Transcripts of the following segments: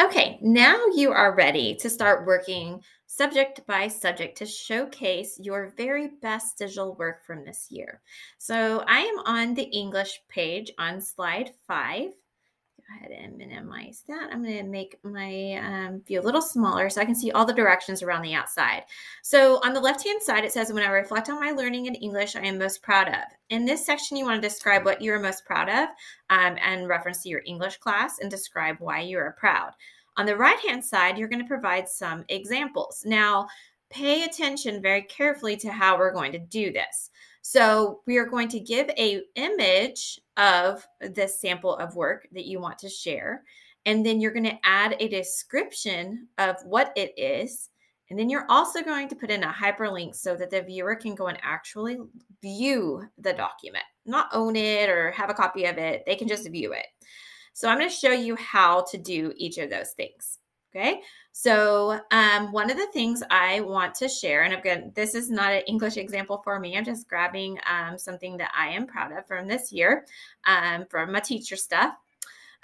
Okay, now you are ready to start working subject by subject to showcase your very best digital work from this year. So I am on the English page on slide five go ahead and minimize that. I'm going to make my um, view a little smaller so I can see all the directions around the outside. So on the left-hand side, it says, when I reflect on my learning in English, I am most proud of. In this section, you want to describe what you're most proud of um, and reference to your English class and describe why you are proud. On the right-hand side, you're going to provide some examples. Now, pay attention very carefully to how we're going to do this. So we are going to give a image of the sample of work that you want to share. And then you're going to add a description of what it is. And then you're also going to put in a hyperlink so that the viewer can go and actually view the document, not own it or have a copy of it. They can just view it. So I'm going to show you how to do each of those things. Okay. So um, one of the things I want to share, and again, this is not an English example for me. I'm just grabbing um, something that I am proud of from this year um, from my teacher stuff.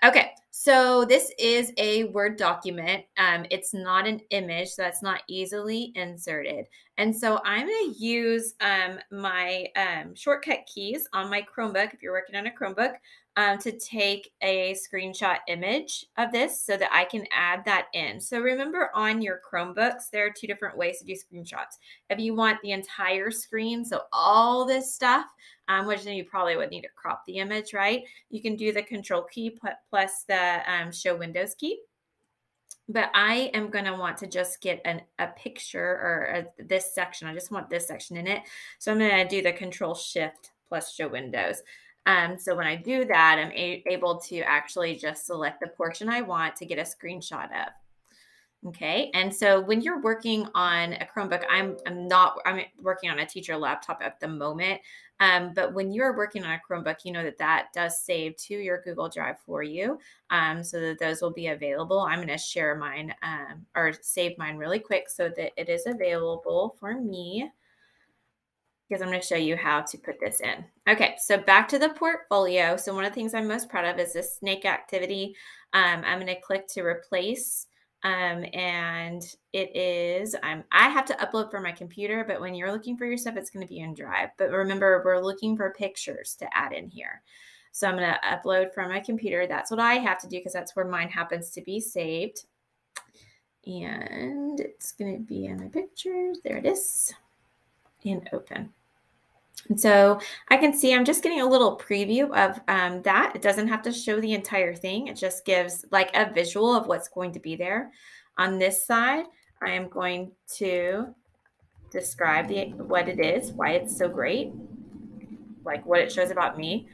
Okay, so this is a Word document. Um, it's not an image, so that's not easily inserted. And so I'm going to use um, my um, shortcut keys on my Chromebook, if you're working on a Chromebook, um, to take a screenshot image of this so that I can add that in. So remember on your Chromebooks, there are two different ways to do screenshots. If you want the entire screen, so all this stuff, um, which then you probably would need to crop the image, right? You can do the control key plus the um, show windows key. But I am going to want to just get an, a picture or a, this section. I just want this section in it. So I'm going to do the control shift plus show windows. Um, so when I do that, I'm a- able to actually just select the portion I want to get a screenshot of. Okay. And so when you're working on a Chromebook, I'm, I'm not, I'm working on a teacher laptop at the moment. Um, but when you're working on a Chromebook, you know that that does save to your Google Drive for you um, so that those will be available. I'm going to share mine um, or save mine really quick so that it is available for me because I'm going to show you how to put this in. Okay, so back to the portfolio. So one of the things I'm most proud of is this snake activity. Um, I'm going to click to replace um, and it is I'm I have to upload from my computer, but when you're looking for your stuff, it's going to be in Drive. But remember, we're looking for pictures to add in here. So I'm going to upload from my computer. That's what I have to do because that's where mine happens to be saved. And it's going to be in my pictures. There it is. And open. And so I can see I'm just getting a little preview of um, that. It doesn't have to show the entire thing. It just gives like a visual of what's going to be there. On this side, I am going to describe the, what it is, why it's so great, like what it shows about me.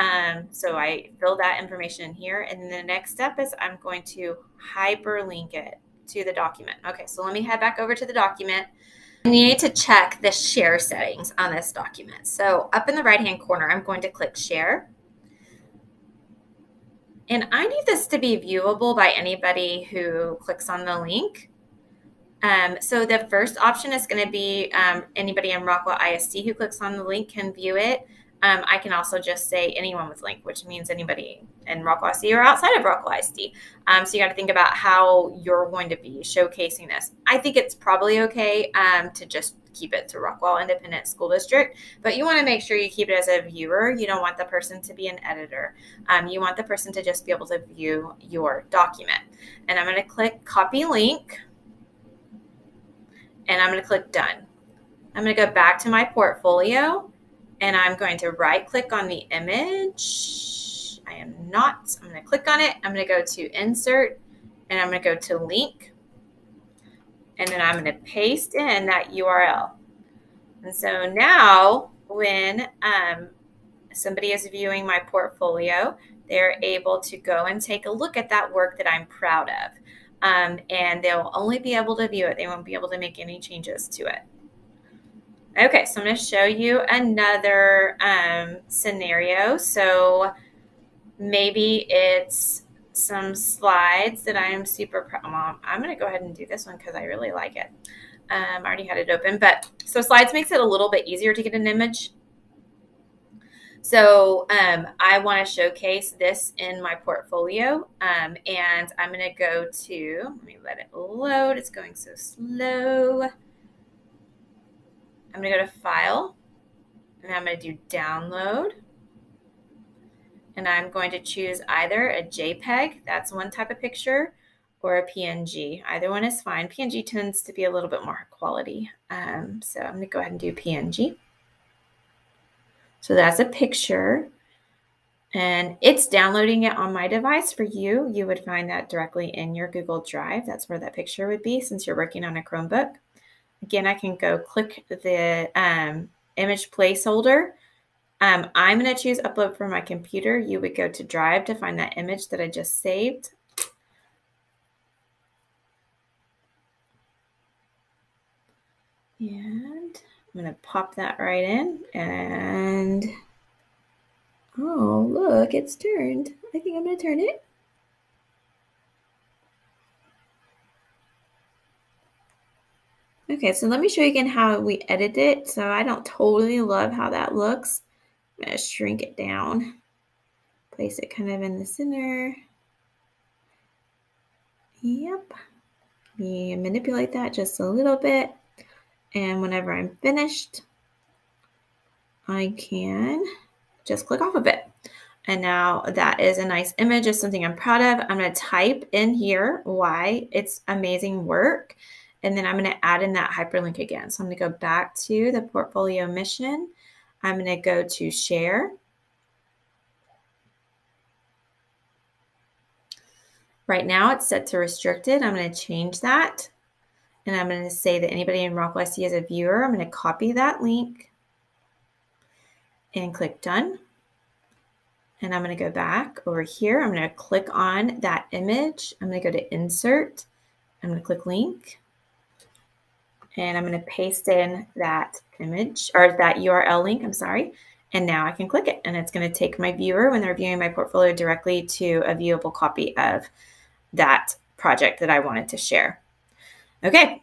Um, so I fill that information in here. And the next step is I'm going to hyperlink it to the document. Okay, so let me head back over to the document. You need to check the share settings on this document. So up in the right hand corner, I'm going to click share. And I need this to be viewable by anybody who clicks on the link. Um, so the first option is going to be um, anybody in Rockwall ISD who clicks on the link can view it. Um, I can also just say anyone with link, which means anybody in Rockwall ISD or outside of Rockwall ISD. Um, so you got to think about how you're going to be showcasing this. I think it's probably okay um, to just keep it to Rockwall Independent School District, but you want to make sure you keep it as a viewer. You don't want the person to be an editor. Um, you want the person to just be able to view your document. And I'm going to click copy link and I'm going to click done. I'm going to go back to my portfolio and I'm going to right click on the image. I am not. I'm going to click on it. I'm going to go to insert and I'm going to go to link. And then I'm going to paste in that URL. And so now when um, somebody is viewing my portfolio, they're able to go and take a look at that work that I'm proud of. Um, and they'll only be able to view it. They won't be able to make any changes to it. Okay, so I'm going to show you another um, scenario. So maybe it's some slides that I am super proud of. I'm going to go ahead and do this one because I really like it. Um, I already had it open, but so slides makes it a little bit easier to get an image. So um, I want to showcase this in my portfolio. Um, and I'm going to go to, let me let it load. It's going so slow. I'm going to go to File, and I'm going to do Download. And I'm going to choose either a JPEG, that's one type of picture, or a PNG. Either one is fine. PNG tends to be a little bit more quality. Um, so I'm going to go ahead and do PNG. So that's a picture and it's downloading it on my device for you. You would find that directly in your Google Drive. That's where that picture would be since you're working on a Chromebook. Again, I can go click the um, image placeholder. Um, I'm going to choose upload from my computer. You would go to Drive to find that image that I just saved. And I'm going to pop that right in and oh, look, it's turned. I think I'm going to turn it. Okay, so let me show you again how we edit it. So I don't totally love how that looks. I'm to shrink it down, place it kind of in the center. Yep. You manipulate that just a little bit. And whenever I'm finished, I can just click off of it. And now that is a nice image of something I'm proud of. I'm going to type in here why it's amazing work. And then I'm going to add in that hyperlink again. So I'm going to go back to the portfolio mission. I'm going to go to share. Right now it's set to restricted. I'm going to change that and I'm going to say that anybody in Rockwall I as a viewer, I'm going to copy that link and click done. And I'm going to go back over here. I'm going to click on that image. I'm going to go to insert. I'm going to click link. And I'm going to paste in that image or that URL link. I'm sorry. And now I can click it and it's going to take my viewer when they're viewing my portfolio directly to a viewable copy of that project that I wanted to share. Okay,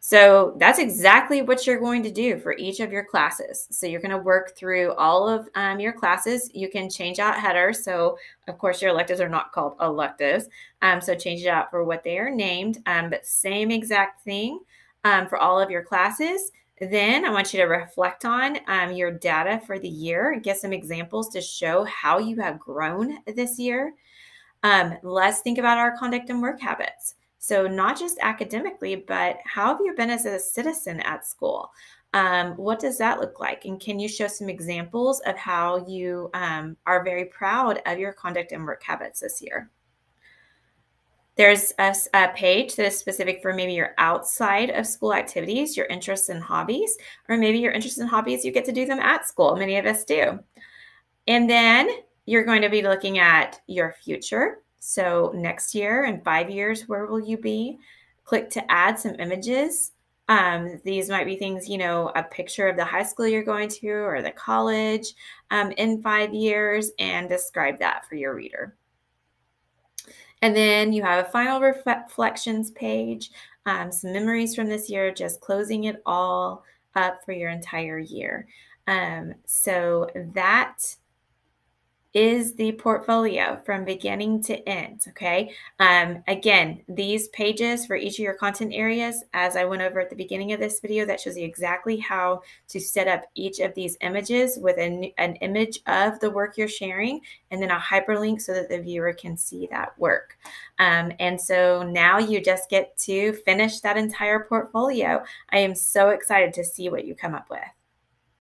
so that's exactly what you're going to do for each of your classes. So you're going to work through all of um, your classes. You can change out headers. So of course your electives are not called electives. Um, so change it out for what they are named. Um, but same exact thing um, for all of your classes. Then I want you to reflect on um, your data for the year, get some examples to show how you have grown this year. Um, let's think about our conduct and work habits. So, not just academically, but how have you been as a citizen at school? Um, what does that look like? And can you show some examples of how you um, are very proud of your conduct and work habits this year? There's a, a, page that is specific for maybe your outside of school activities, your interests and hobbies, or maybe your interests and hobbies, you get to do them at school. Many of us do. And then you're going to be looking at your future. So next year and five years, where will you be? Click to add some images. Um, these might be things, you know, a picture of the high school you're going to or the college um, in five years and describe that for your reader. And then you have a final reflections page, um, some memories from this year, just closing it all up for your entire year. Um, so that is the portfolio from beginning to end. Okay. Um, again, these pages for each of your content areas, as I went over at the beginning of this video, that shows you exactly how to set up each of these images with an, an image of the work you're sharing and then a hyperlink so that the viewer can see that work. Um, and so now you just get to finish that entire portfolio. I am so excited to see what you come up with.